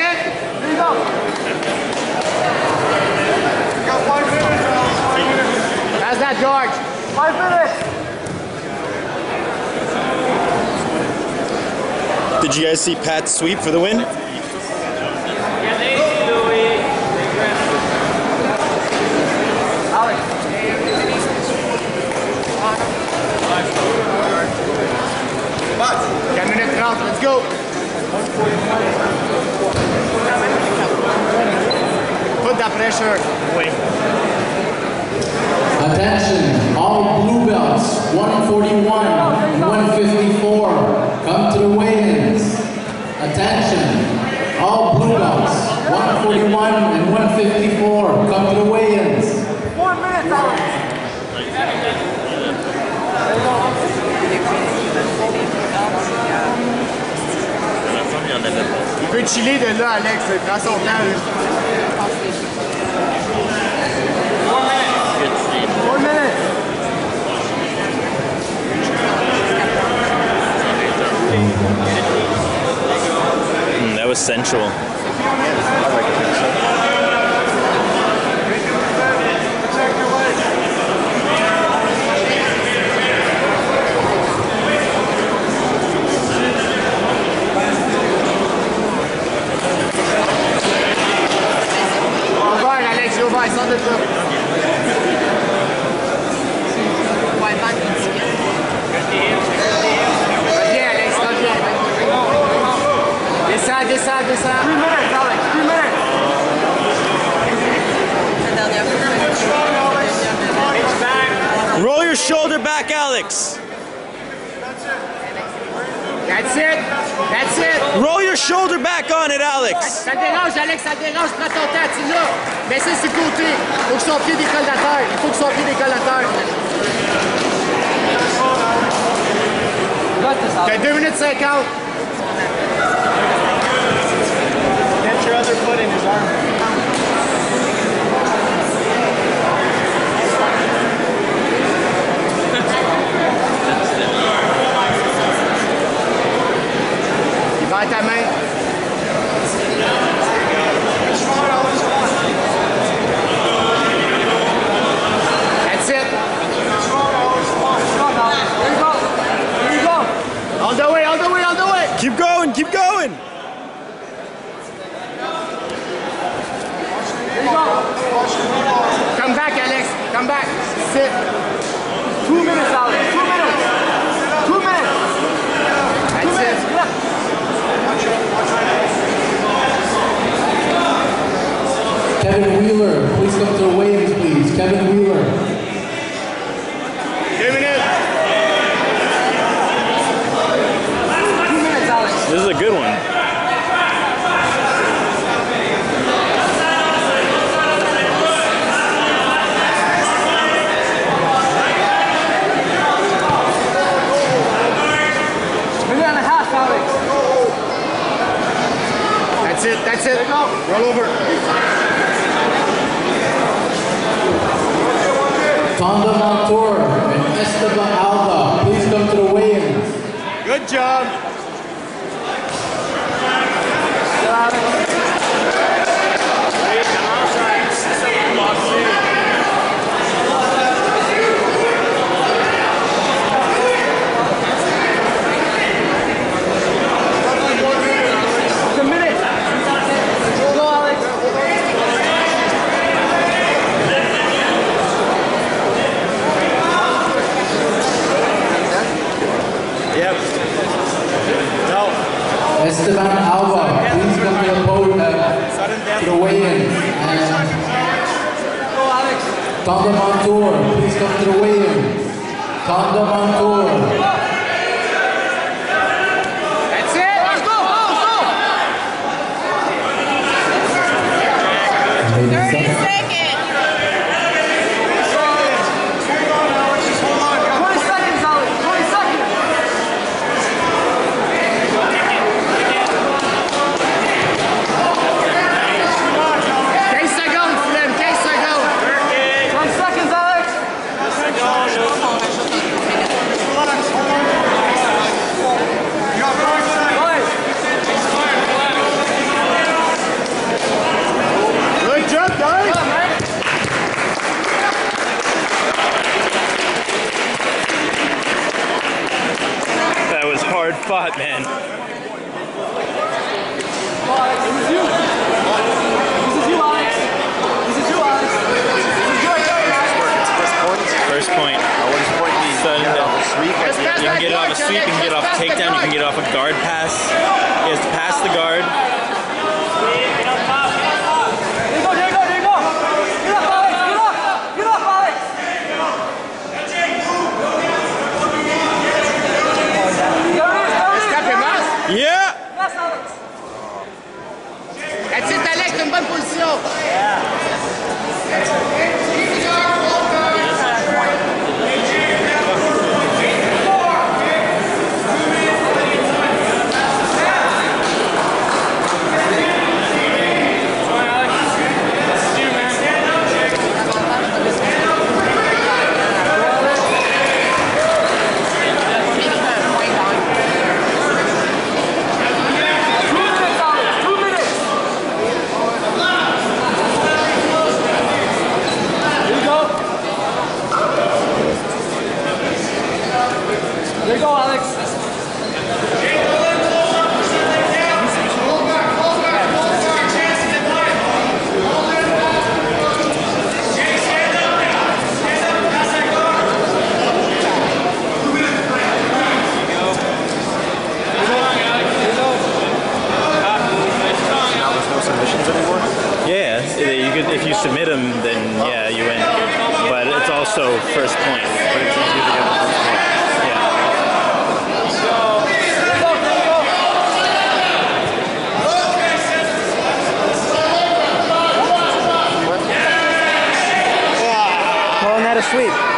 it. There you go. Got five minutes. How's that, George? Five minutes. Did you guys see Pat sweep for the win? Ten minutes out. Let's go. Put that pressure. Attention, all blue belts, 141 and 154, come to the weigh-ins. Attention, all blue belts, 141 and 154, come to the weigh-ins. Four minutes, Alex. Il peut chiller de là, Alex. Il prend son temps. Sensual. Ouvert. Sors Descends, descends. Three minutes, Alex. Three minutes. Roll your shoulder back, Alex. That's it. That's it. Roll your shoulder back on it, Alex. Ça te dérange, Alex, ça te dérange, prends ton temps, tu l'as. Mais c'est sur le côté. Il faut que son pied décolle la terre. Il faut que son pied décolle la terre. T'as 2 minutes 50. Other foot in his arm. Il va à ta main. That's it. All the way, all the way, all the way. Keep going, keep going. Come back, Alex. Come back. Sit. Two minutes, Alex. Two minutes. Two minutes. That's it. Kevin Wheeler, please come to the weigh-ins, please. Kevin Wheeler. Two minutes. Two minutes, Alex. This is a good one. Minute and a half, Alex. That's it. That's it. Roll over. Tonda Montour and Esteban Alba, please come to the weigh-ins. Good job. It's a minute. Go, Alex. Yep. No. Esteban Alba, please come to the podium, uh, to the weigh-in. And Tonda Montour, please come to the weigh-in. Tonda Montour. That's turn, Alex. First point. First point. Uh, what does point mean? So, Get off a sweep. You can get it off a sweep, you can get off a takedown, you can get off a guard pass. He has to pass the guard. There you go, there you go, there you go. Get up, Alex. Get up. Get up, Alex. There it is, there it is. Tape más. Yeah! Yes, Alex. That's it, Alex, t'as une bonne position. Two minutes, Alex. Two minutes. There you go. There you go, Alex. Now there's no Yeah, you could, if you submit them, then yeah, you win. But it's also first point. But it's easier to get the first point. Sweep.